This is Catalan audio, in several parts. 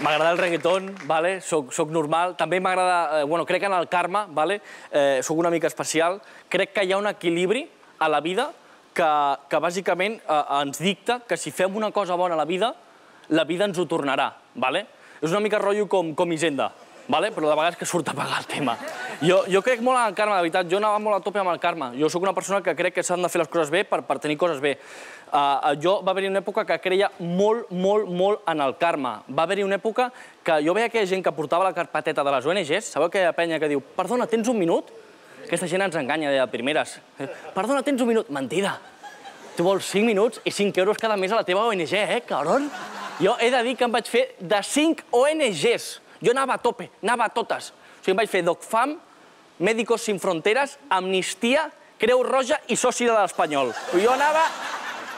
M'agrada el reggaeton, vale? soc, soc normal. També m'agrada... Eh, bueno, crec en el karma, vale? eh, soc una mica especial. Crec que hi ha un equilibri a la vida que, que bàsicament eh, ens dicta que si fem una cosa bona a la vida, la vida ens ho tornarà. Vale? És una mica rotllo com, com Hisenda, vale? però de vegades que surt a pagar el tema. Jo, jo crec molt en el karma, de veritat. Jo anava molt a tope amb el karma. Jo sóc una persona que crec que s'han de fer les coses bé per, tenir coses bé. Uh, jo va haver-hi una època que creia molt, molt, molt en el karma. Va haver-hi una època que jo veia aquella gent que portava la carpeteta de les ONGs, sabeu aquella penya que diu perdona, tens un minut? Aquesta gent ens enganya de primeres. Perdona, tens un minut? Mentida. Tu vols 5 minuts i 5 euros cada mes a la teva ONG, eh, cabron? Jo he de dir que em vaig fer de 5 ONGs. Jo anava a tope, anava a totes. O sigui, em vaig fer DocFam, Médicos Sin Fronteres, Amnistia, Creu Roja i soci de l'Espanyol. Jo anava,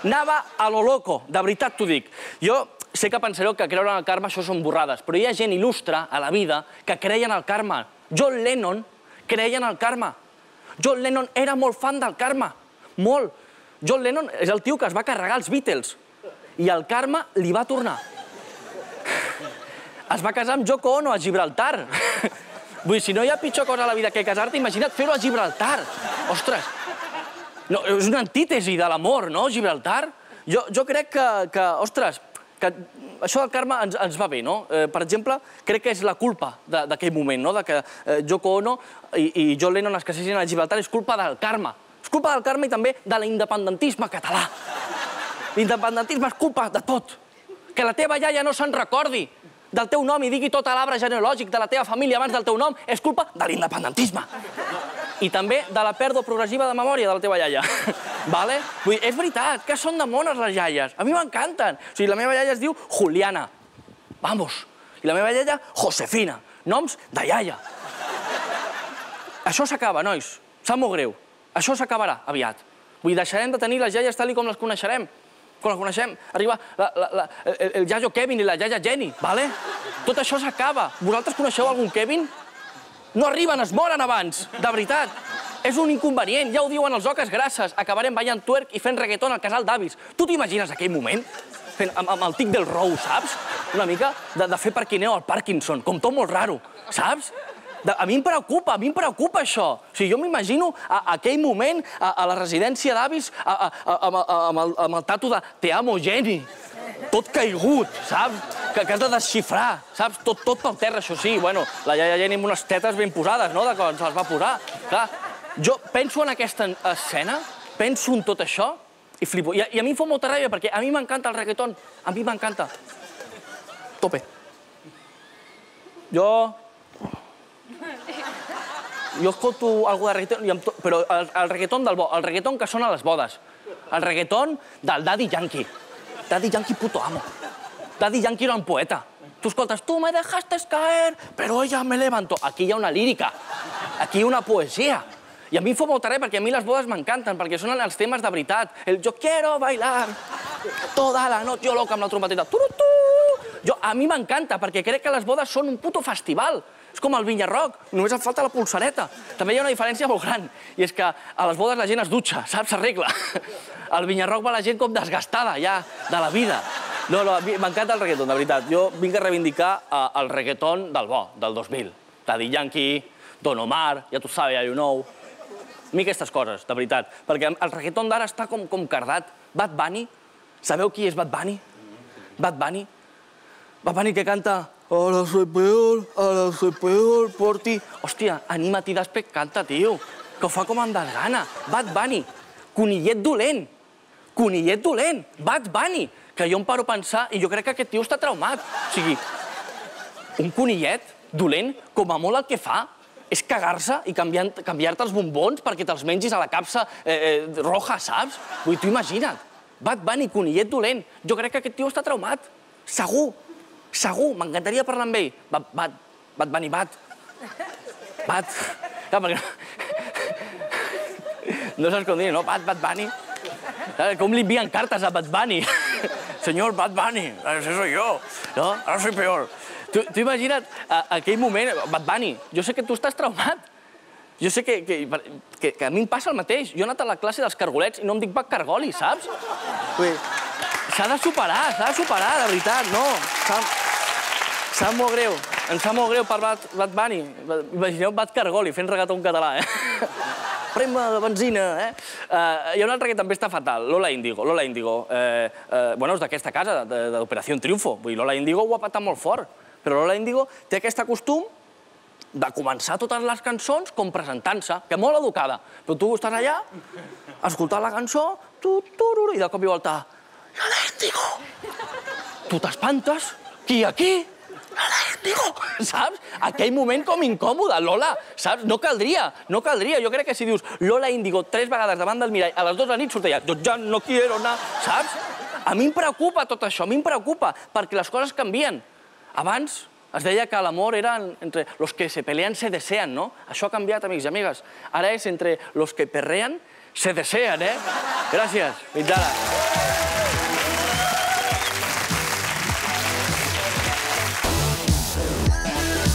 anava a lo loco, de veritat t'ho dic. Jo sé que pensareu que creure en el karma això són borrades, però hi ha gent il·lustre a la vida que creia en el karma. John Lennon creia en el karma. John Lennon era molt fan del karma, molt. John Lennon és el tio que es va carregar els Beatles i el karma li va tornar. Es va casar amb Joko Ono a Gibraltar. Vull dir, si no hi ha pitjor cosa a la vida que casar-te, imagina't fer-ho a Gibraltar. Ostres, no, és una antítesi de l'amor, no, Gibraltar? Jo, jo crec que, que, ostres, que això del karma ens, ens va bé, no? Eh, per exemple, crec que és la culpa d'aquell moment, no? De que eh, Joko Ono i, i John Lennon es casessin a Gibraltar és culpa del karma. És culpa del karma i també de l'independentisme català. L'independentisme és culpa de tot. Que la teva iaia no se'n recordi del teu nom i digui tot l'arbre genealògic de la teva família abans del teu nom és culpa de l'independentisme. I també de la pèrdua progressiva de memòria de la teva iaia. vale? Vull dir, és veritat, que són de mones les iaies. A mi m'encanten. O sigui, la meva iaia es diu Juliana. Vamos. I la meva iaia, Josefina. Noms de iaia. Això s'acaba, nois. Sap molt greu. Això s'acabarà aviat. Vull dir, deixarem de tenir les iaies tal com les coneixerem quan la coneixem, arriba la, la, la, el, el Kevin i la iaia Jenny, vale? Tot això s'acaba. Vosaltres coneixeu algun Kevin? No arriben, es moren abans, de veritat. És un inconvenient, ja ho diuen els oques grasses. Acabarem ballant twerk i fent reggaeton al casal d'avis. Tu t'imagines aquell moment? Fent, amb, amb el tic del rou, saps? Una mica de, de fer parquineo al Parkinson, com tot molt raro, saps? A mi em preocupa, a mi em preocupa això. O sigui, jo m'imagino aquell moment a, a la residència d'avis amb, amb, el, tatu de Te amo, Jenny. Tot caigut, saps? Que, has de desxifrar, saps? Tot, tot pel terra, això sí. Bueno, la iaia Jenny amb unes tetes ben posades, no?, de quan se les va posar. Clar, jo penso en aquesta escena, penso en tot això i flipo. I, i a mi em fa molta ràbia perquè a mi m'encanta el reggaeton. A mi m'encanta. Tope. Jo jo escolto algú de reggaeton, però el, el reggaeton del bo, el reggaeton que sona a les bodes. El reggaeton del Daddy Yankee. Daddy Yankee puto amo. Daddy Yankee era un poeta. Tu escoltes, tu me dejaste caer, però ella me levanto. Aquí hi ha una lírica, aquí hi ha una poesia. I a mi em fa molta perquè a mi les bodes m'encanten, perquè són els temes de veritat. El yo quiero bailar toda la noche, jo loca amb la trompeteta. Tu, tu. Jo, a mi m'encanta, perquè crec que les bodes són un puto festival. Com el Vinyarroc, només et falta la pulsareta. També hi ha una diferència molt gran, i és que a les bodes la gent es dutxa, saps? S'arregla. Al Vinyarroc va la gent com desgastada, ja, de la vida. No, no, m'encanta el reggaeton, de veritat. Jo vinc a reivindicar uh, el reggaeton del bo, del 2000. Daddy Yankee, Don Omar, ja tu sabes, ja you know. A mi aquestes coses, de veritat. Perquè el reggaeton d'ara està com, com cardat. Bad Bunny, sabeu qui és Bad Bunny? Bad Bunny? Bad Bunny que canta Ara soy peor, ara soy peor por ti. Hòstia, anima't i despec, canta, tio. Que ho fa com em desgana. Bad Bunny, conillet dolent. Conillet dolent. Bad Bunny. Que jo em paro a pensar i jo crec que aquest tio està traumat. O sigui, un conillet dolent, com a molt el que fa, és cagar-se i canviar-te canviar els bombons perquè te'ls mengis a la capsa eh, eh, roja, saps? Vull dir, tu imagina't. Bad Bunny, conillet dolent. Jo crec que aquest tio està traumat. Segur. Segur, m'encantaria parlar amb ell. Bat, bat, bat, Bunny, bat. Bat. Clar, perquè... No saps com dir, no? Bat, Bat Bunny. Com li envien cartes a Bat Bunny? Senyor Bat Bunny, ese soy yo. No? Ara soy peor. Tu, tu imagina't a, aquell moment, Bat Bunny, jo sé que tu estàs traumat. Jo sé que, que, que, que a mi em passa el mateix. Jo he anat a la classe dels cargolets i no em dic Bat Cargoli, saps? S'ha de superar, s'ha de superar, de veritat, no. Sap molt greu, em sap molt greu per Bad, Bad Bunny. Imagineu Bad Cargoli fent regató en català, eh? Prema de benzina, eh? Uh, hi ha un altre que també està fatal, Lola Índigo. Lola Índigo, eh, eh, bueno, és d'aquesta casa, d'Operació Triunfo. Vull dir, Lola Índigo ho ha patat molt fort, però Lola Índigo té aquest costum de començar totes les cançons com presentant-se, que molt educada. Però tu estàs allà, escoltant la cançó, tu, tururu, i de cop i volta, Lola Índigo! Tu t'espantes? Qui aquí? Lola Índigo! Saps? Aquell moment com incòmode, Lola, saps? No caldria, no caldria. Jo crec que si dius Lola Índigo tres vegades davant del mirall, a les dues de la nit surt allà, jo ja no quiero anar, saps? A mi em preocupa tot això, a mi em preocupa, perquè les coses canvien. Abans es deia que l'amor era entre los que se pelean se desean, no? Això ha canviat, amics i amigues. Ara és entre los que perrean se desean, eh? Gràcies. Fins ara.